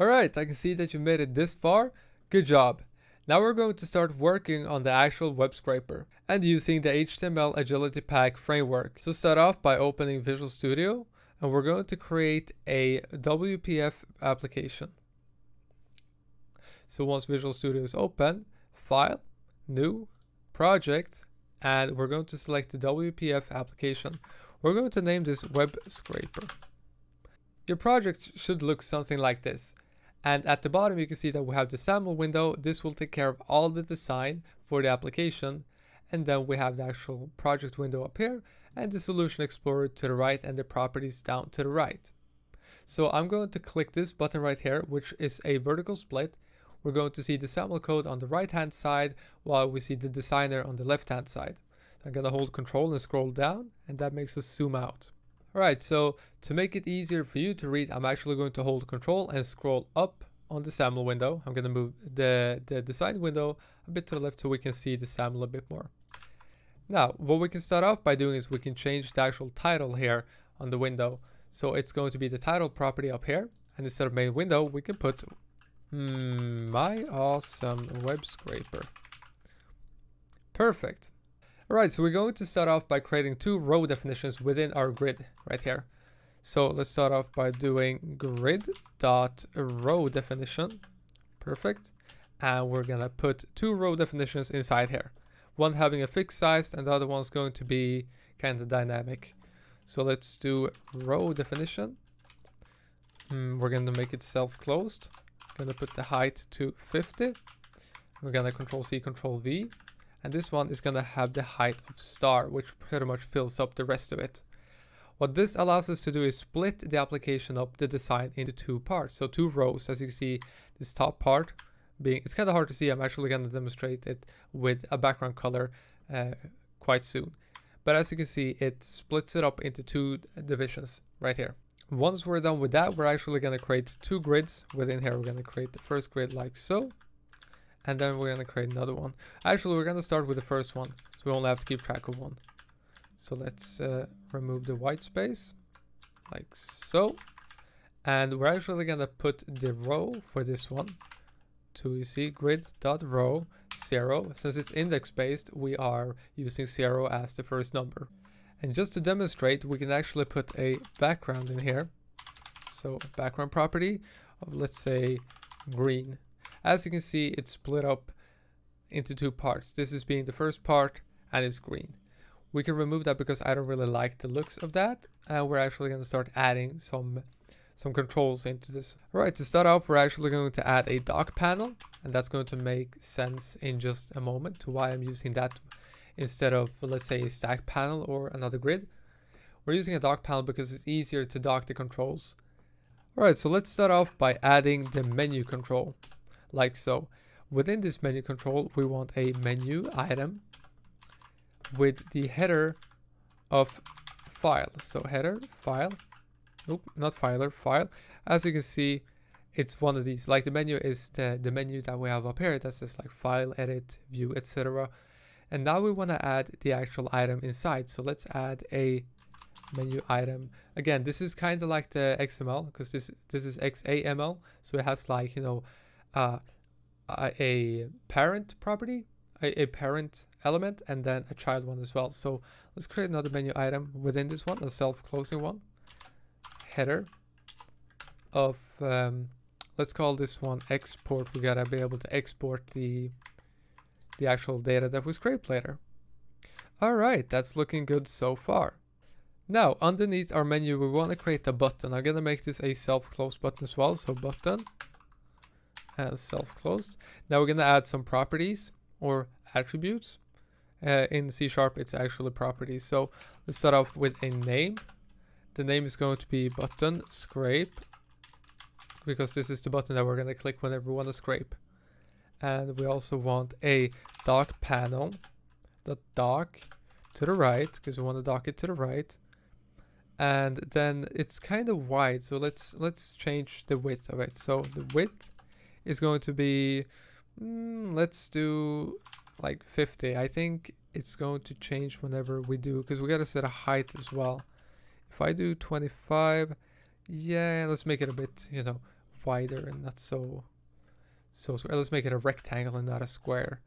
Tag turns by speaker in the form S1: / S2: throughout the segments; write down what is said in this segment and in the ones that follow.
S1: Alright, I can see that you made it this far. Good job. Now we're going to start working on the actual web scraper and using the HTML Agility Pack framework. So start off by opening Visual Studio and we're going to create a WPF application. So once Visual Studio is open, File, New, Project, and we're going to select the WPF application. We're going to name this Web Scraper. Your project should look something like this. And at the bottom, you can see that we have the XAML window. This will take care of all the design for the application. And then we have the actual project window up here and the solution explorer to the right and the properties down to the right. So I'm going to click this button right here, which is a vertical split. We're going to see the XAML code on the right hand side while we see the designer on the left hand side. I'm going to hold control and scroll down and that makes us zoom out. Alright, so to make it easier for you to read, I'm actually going to hold control and scroll up on the XAML window. I'm going to move the, the design window a bit to the left so we can see the XAML a bit more. Now, what we can start off by doing is we can change the actual title here on the window. So it's going to be the title property up here. And instead of main window, we can put hmm, my awesome web scraper. Perfect. Alright, so we're going to start off by creating two row definitions within our grid right here. So let's start off by doing grid dot row definition. Perfect. And we're gonna put two row definitions inside here. One having a fixed size and the other one's going to be kind of dynamic. So let's do row definition. Mm, we're gonna make it self-closed. Gonna put the height to 50. We're gonna control C, control V and this one is going to have the height of star, which pretty much fills up the rest of it. What this allows us to do is split the application up, the design, into two parts. So two rows, as you can see, this top part being, it's kind of hard to see. I'm actually going to demonstrate it with a background color uh, quite soon. But as you can see, it splits it up into two divisions right here. Once we're done with that, we're actually going to create two grids. Within here, we're going to create the first grid like so and then we're to create another one. Actually, we're to start with the first one, so we only have to keep track of one. So let's uh, remove the white space, like so. And we're actually to put the row for this one to, you see, grid.row 0. Since it's index based, we are using 0 as the first number. And just to demonstrate, we can actually put a background in here. So background property of, let's say, green. As you can see, it's split up into two parts. This is being the first part and it's green. We can remove that because I don't really like the looks of that. And we're actually going to start adding some some controls into this. All right, to start off, we're actually going to add a dock panel, and that's going to make sense in just a moment to why I'm using that instead of, let's say, a stack panel or another grid. We're using a dock panel because it's easier to dock the controls. All right, so let's start off by adding the menu control like so. Within this menu control, we want a menu item with the header of file. So header, file, nope, not filer, file. As you can see, it's one of these. Like the menu is the, the menu that we have up here. That's just like file, edit, view, etc. And now we want to add the actual item inside. So let's add a menu item. Again, this is kind of like the XML because this this is XAML. So it has like, you know, uh, a parent property, a, a parent element, and then a child one as well. So let's create another menu item within this one, a self-closing one. Header of, um, let's call this one export. We gotta be able to export the, the actual data that we scraped later. All right, that's looking good so far. Now, underneath our menu, we want to create a button. I'm going to make this a self-close button as well. So button as self-closed. Now we're going to add some properties or attributes. Uh, in C Sharp, it's actually properties. So let's start off with a name. The name is going to be button scrape because this is the button that we're going to click whenever we want to scrape. And we also want a dock panel, the dock to the right because we want to dock it to the right. And then it's kind of wide, so let's let's change the width of it. So the width is going to be, mm, let's do like 50. I think it's going to change whenever we do, because we got to set a height as well. If I do 25, yeah, let's make it a bit, you know, wider and not so so square. Let's make it a rectangle and not a square.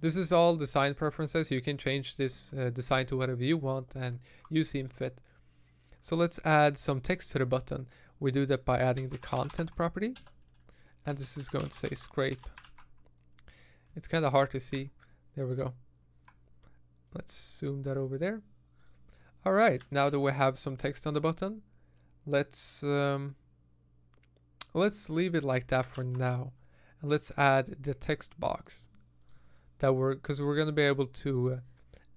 S1: This is all design preferences. You can change this uh, design to whatever you want and you seem fit. So let's add some text to the button. We do that by adding the content property. And this is going to say scrape. It's kind of hard to see. There we go. Let's zoom that over there. All right, now that we have some text on the button, let's um, let's leave it like that for now. And let's add the text box that we're, because we're going to be able to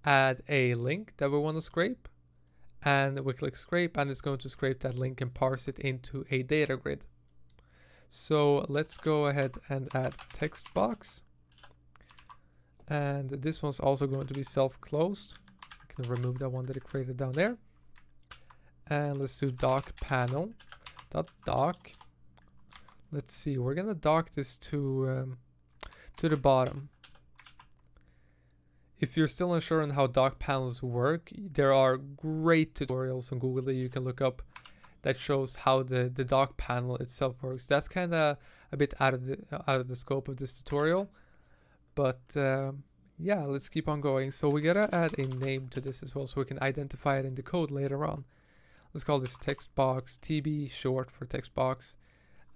S1: add a link that we want to scrape. And we click scrape and it's going to scrape that link and parse it into a data grid. So let's go ahead and add text box. And this one's also going to be self-closed. I can remove that one that it created down there. And let's do dock panel dot dock. Let's see, we're gonna dock this to um, to the bottom. If you're still unsure on how dock panels work, there are great tutorials on Google that you can look up that shows how the, the dock panel itself works. That's kind of a bit out of the out of the scope of this tutorial, but um, yeah, let's keep on going. So we gotta add a name to this as well, so we can identify it in the code later on. Let's call this text box TB short for text box,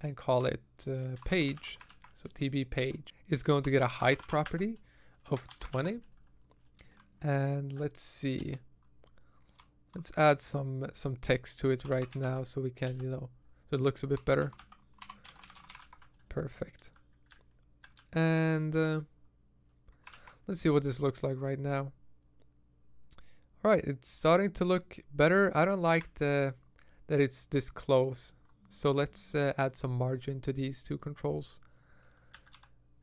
S1: and call it uh, page. So TB page is going to get a height property of 20 and let's see let's add some some text to it right now so we can you know so it looks a bit better. Perfect. And uh, let's see what this looks like right now. All right it's starting to look better. I don't like the that it's this close. So let's uh, add some margin to these two controls.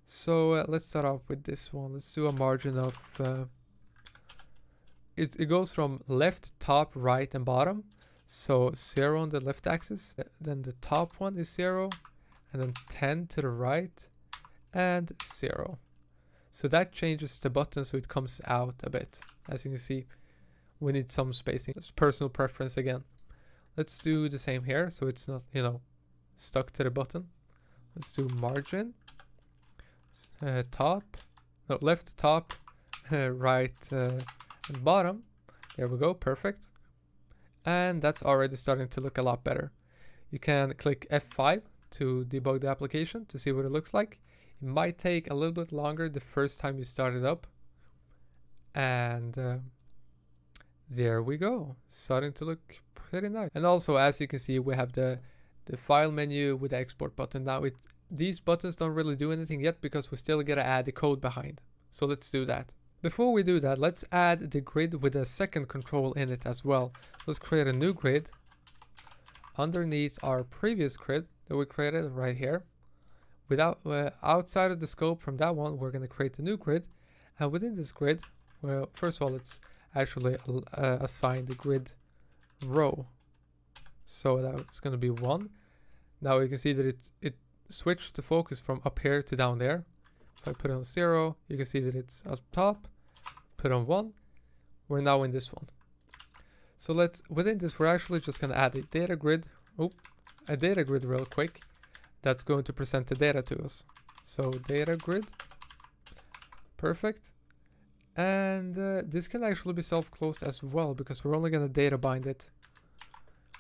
S1: So uh, let's start off with this one. Let's do a margin of uh, it, it goes from left, top, right, and bottom. So 0 on the left axis, then the top one is 0, and then 10 to the right, and 0. So that changes the button so it comes out a bit. As you can see, we need some spacing. It's personal preference again. Let's do the same here so it's not, you know, stuck to the button. Let's do margin, uh, top, no, left, top, uh, right, uh, and bottom. There we go, perfect. And that's already starting to look a lot better. You can click F5 to debug the application to see what it looks like. It might take a little bit longer the first time you start it up. And uh, there we go, starting to look pretty nice. And also, as you can see, we have the, the file menu with the export button. Now, it, these buttons don't really do anything yet because we still gotta add the code behind. So let's do that. Before we do that, let's add the grid with a second control in it as well. Let's create a new grid underneath our previous grid that we created right here. Without uh, outside of the scope from that one, we're going to create a new grid. And within this grid, well, first of all, let's actually uh, assign the grid row. So that's going to be one. Now you can see that it, it switched the focus from up here to down there. If I put on zero, you can see that it's up top. Put on one, we're now in this one. So let's, within this, we're actually just going to add a data grid, oh, a data grid real quick, that's going to present the data to us. So data grid, perfect. And uh, this can actually be self-closed as well, because we're only going to data bind it.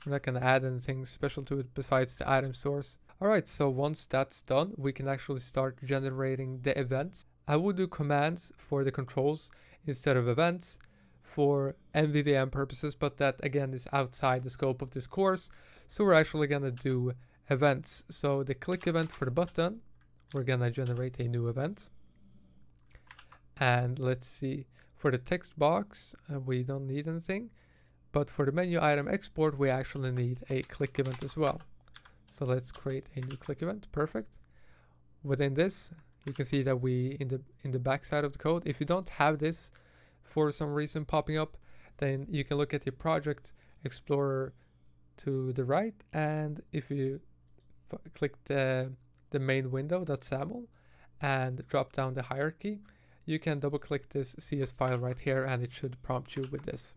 S1: We're not going to add anything special to it besides the item source. Alright, so once that's done, we can actually start generating the events. I will do commands for the controls instead of events for MVVM purposes, but that again is outside the scope of this course. So we're actually gonna do events. So the click event for the button, we're gonna generate a new event. And let's see, for the text box, uh, we don't need anything. But for the menu item export, we actually need a click event as well. So let's create a new click event. Perfect. Within this, you can see that we in the in the back side of the code. If you don't have this for some reason popping up, then you can look at the project explorer to the right, and if you click the the main window, that's XAML, and drop down the hierarchy, you can double click this CS file right here, and it should prompt you with this.